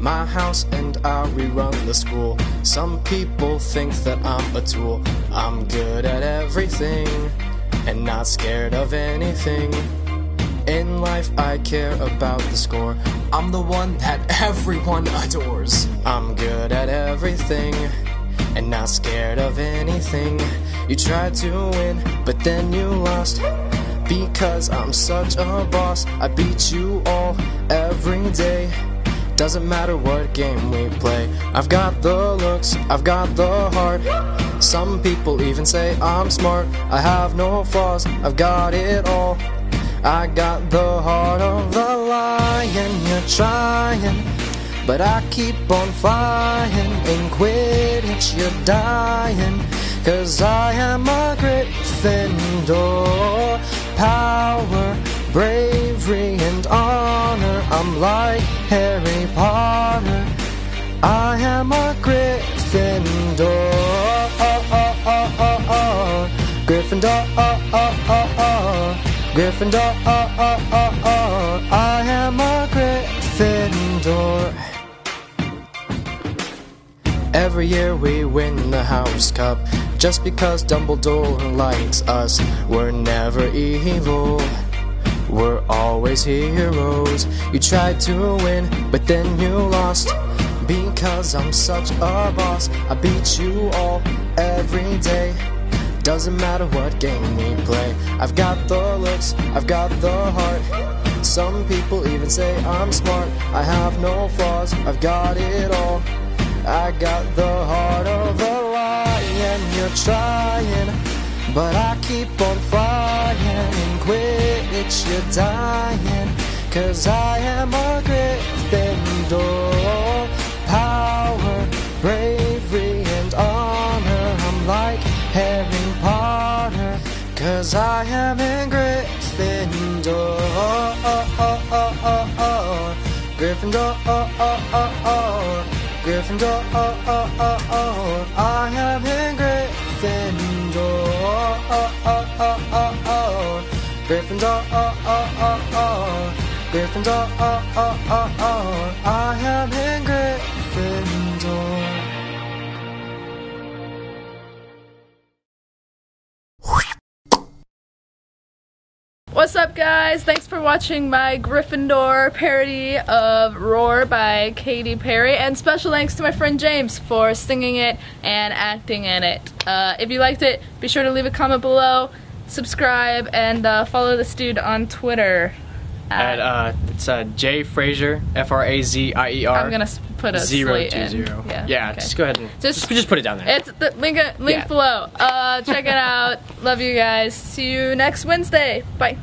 my house and I rerun the school. Some people think that I'm a tool. I'm good at everything and not scared of anything. In life, I care about the score. I'm the one that everyone adores. I'm good at everything and not scared of anything. You tried to win, but then you lost. Because I'm such a boss, I beat you all every day. Doesn't matter what game we play. I've got the looks, I've got the heart. Some people even say I'm smart. I have no flaws, I've got it all. I got the heart of the lion, you're trying. But I keep on flying. In Quidditch, you're dying. Cause I am a Gryffindor. Power, bravery, and honor. I'm like Harry Potter. I am a Gryffindor. Gryffindor. Gryffindor. I am a Gryffindor. Every year we win the House Cup just because Dumbledore likes us. We're never evil. We're always heroes. You tried to win, but then you lost. Because I'm such a boss. I beat you all every day. Doesn't matter what game we play. I've got the looks, I've got the heart. Some people even say I'm smart. I have no flaws, I've got it all. I got the heart of a lion. You're trying, but I keep on flying. In Quidditch, you're dying. Cause I am a Gryffindor. Power, bravery, and honor. I'm like Harry Potter. Cause I am in Gryffindor. Gryffindor. Gryffindor, I am in Gryffindor, oh, oh, oh, oh, oh, Gryffindor, oh, oh, oh, oh, oh, I am in What's up, guys? Thanks for watching my Gryffindor parody of Roar by Katy Perry, and special thanks to my friend James for singing it and acting in it. Uh, if you liked it, be sure to leave a comment below, subscribe, and uh, follow this dude on Twitter. At, uh, it's uh, J Frazier, F R A Z I E R. I'm gonna put a zero two in. zero. Yeah, Yeah, okay. just go ahead and Just- just, just put it down there. It's the link link Yeah. below. Uh, check it out. Love you guys. See you next Wednesday. Bye.